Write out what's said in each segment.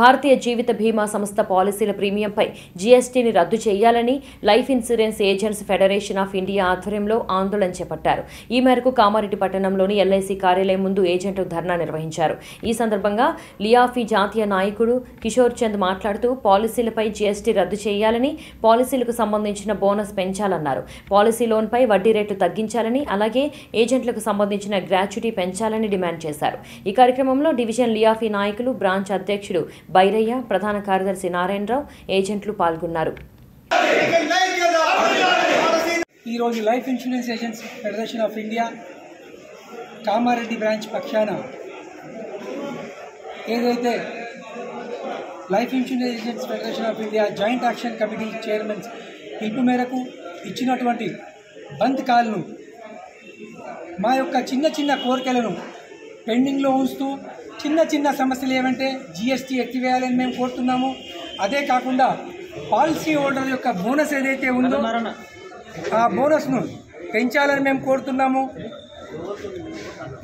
భారతీయ జీవిత బీమా సంస్థ పాలసీల ప్రీమియంపై జీఎస్టీని రద్దు చేయాలని life insurance agents federation of India ఆధ్వర్యంలో ఆందోళన చేపట్టారు. ఈ మేరకు కామారెడ్డి పట్టణంలోని ఎల్ఐసి కార్యాలయం ముందు ఏజెంట్లు ధర్నా నిర్వహించారు. ఈ సందర్భంగా లియాఫీ జాతీయ నాయకుడు కిషోర్ చంద్ మాట్లాడుతూ పాలసీలపై జీఎస్టీ రద్దు చేయాలని పాలసీలకు సంబంధించిన బోనస్ పెంచాలన్నారు. పాలసీ లోన్పై వడ్డీ రేట్లు తగ్గించాలని అలాగే ఏజెంట్లకు సంబంధించిన గ్రాచ్యుటీ పెంచాలని డిమాండ్ చేశారు. ఈ కార్యక్రమంలో డివిజన్ లియాఫీ నాయకులు బ్రాంచ్ అధ్యక్షుడు బైరయ్య ప్రధాన కార్యదర్శి నారాయణరావు ఏజెంట్లు పాల్గొన్నారు. ఈరోజు life insurance agents federation of India Kamareddy branch పక్షాన ఏదైతే life insurance agents federation of India joint action committee chairman పిలుపు మేరకు ఇచ్చినటువంటి బంద్ కాల్ను మా యొక్క చిన్న చిన్న కోరికలను పెండింగ్లో ఉంచుతూ చిన్న చిన్న సమస్యలు ఏమంటే జిఎస్టీ ఎత్తివేయాలని మేము కోరుతున్నాము. అదే కాకుండా పాలసీ హోల్డర్ యొక్క బోనస్ ఏదైతే ఉందో ఆ బోనస్ను పెంచాలని మేము కోరుతున్నాము.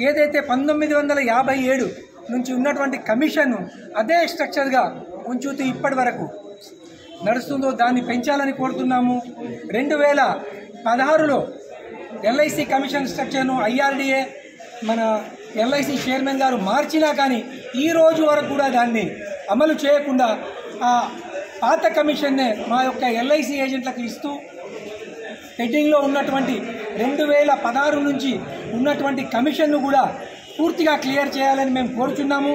ఏదైతే పంతొమ్మిది వందల యాభై ఏడు నుంచి ఉన్నటువంటి కమిషన్ను అదే స్ట్రక్చర్గా ఉంచుతూ ఇప్పటి వరకు నడుస్తుందో దాన్ని పెంచాలని కోరుతున్నాము. రెండు వేల పదహారులో ఎల్ఐసి కమిషన్ స్ట్రక్చర్ను ఐఆర్డిఏ మన ఎల్ఐసి చైర్మన్ గారు మార్చినా కానీ ఈ రోజు వరకు కూడా దాన్ని అమలు చేయకుండా ఆ పాత కమిషన్నే మా యొక్క ఎల్ఐసి ఏజెంట్లకు ఇస్తూ పెండింగ్లో ఉన్నటువంటి రెండు వేల పదహారు నుంచి ఉన్నటువంటి కమిషన్ను కూడా పూర్తిగా క్లియర్ చేయాలని మేము కోరుచున్నాము.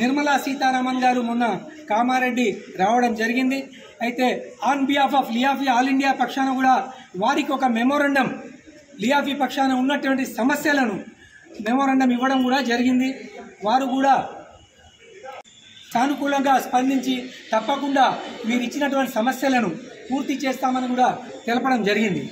నిర్మలా సీతారామన్ గారు మొన్న కామారెడ్డి రావడం జరిగింది. అయితే on behalf of LIAFI all India పక్షాన కూడా వారికి ఒక మెమోరండం లియాఫీ పక్షాన ఉన్నటువంటి సమస్యలను మెమోరండం ఇవ్వడం కూడా జరిగింది. వారు కూడా సానుకూలంగా స్పందించి తప్పకుండా మీరు ఇచ్చినటువంటి సమస్యలను పూర్తి చేస్తామని కూడా తెలపడం జరిగింది.